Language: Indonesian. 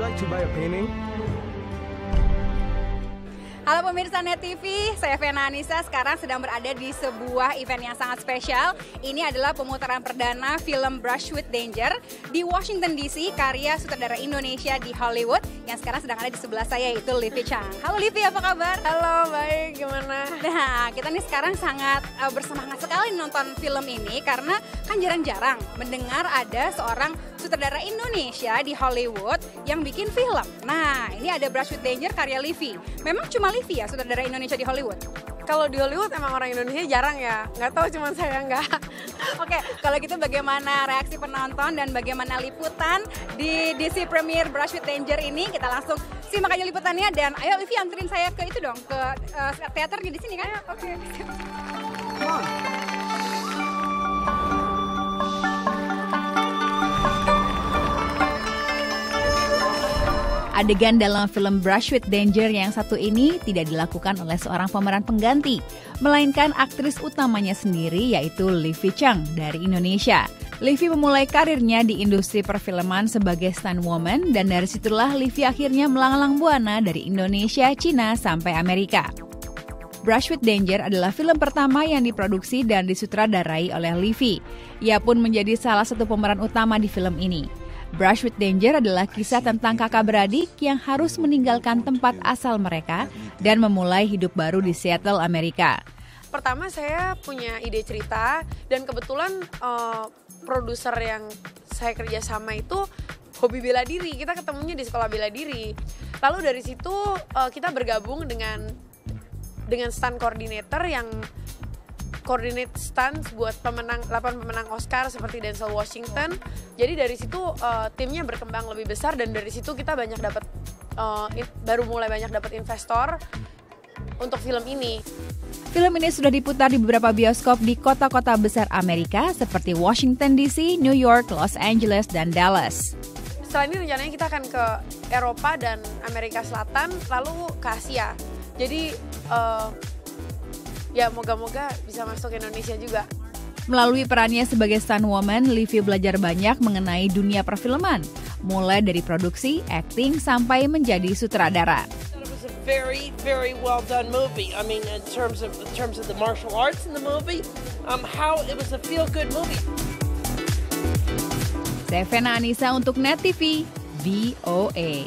want to buy a painting? Halo pemirsa Net TV, saya Vena Anissa sekarang sedang berada di sebuah event yang sangat spesial. Ini adalah pemutaran perdana film Brush with Danger di Washington DC karya sutradara Indonesia di Hollywood yang sekarang sedang ada di sebelah saya yaitu Livi Chang. Halo Livi, apa kabar? Halo, baik. Nah, kita nih sekarang sangat uh, bersemangat sekali nonton film ini karena kan jarang-jarang mendengar ada seorang sutradara Indonesia di Hollywood yang bikin film. Nah, ini ada Brush with Danger karya Livi. Memang cuma Livi ya sutradara Indonesia di Hollywood? Kalau di Hollywood emang orang Indonesia jarang ya. Nggak tahu cuma saya nggak. Oke, kalau gitu bagaimana reaksi penonton dan bagaimana liputan di DC Premier Brush with Danger ini? Kita langsung simak aja liputannya dan ayo Livi anterin saya ke itu dong ke uh, teaternya di sini kan? Oke. Come on. Adegan dalam film Brush with Danger yang satu ini tidak dilakukan oleh seorang pemeran pengganti, melainkan aktris utamanya sendiri yaitu Livi Chang dari Indonesia. Livi memulai karirnya di industri perfilman sebagai stunt woman dan dari situlah Livi akhirnya melanglang buana dari Indonesia, Cina, sampai Amerika. Brush with Danger adalah film pertama yang diproduksi dan disutradarai oleh Livi. Ia pun menjadi salah satu pemeran utama di film ini. Brush with Danger adalah kisah tentang kakak beradik yang harus meninggalkan tempat asal mereka dan memulai hidup baru di Seattle, Amerika. Pertama saya punya ide cerita dan kebetulan uh, produser yang saya kerja sama itu hobi bela diri. Kita ketemunya di sekolah bela diri. Lalu dari situ uh, kita bergabung dengan dengan stunt coordinator yang coordinate stunts buat pemenang 8 pemenang Oscar seperti Denzel Washington. Jadi dari situ uh, timnya berkembang lebih besar dan dari situ kita banyak dapat uh, baru mulai banyak dapat investor untuk film ini. Film ini sudah diputar di beberapa bioskop di kota-kota besar Amerika seperti Washington DC, New York, Los Angeles, dan Dallas. Setelah ini rencananya kita akan ke Eropa dan Amerika Selatan, lalu ke Asia. Jadi uh, ya moga-moga bisa masuk ke Indonesia juga. Melalui perannya sebagai stunt woman, Livi belajar banyak mengenai dunia perfilman, mulai dari produksi, acting, sampai menjadi sutradara. Very, very well done movie. I mean, in terms of in terms of the martial arts in the movie, um, how it was a feel good movie. Saya Vena Anissa untuk Net TV, VOA.